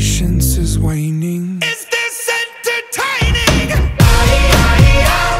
patient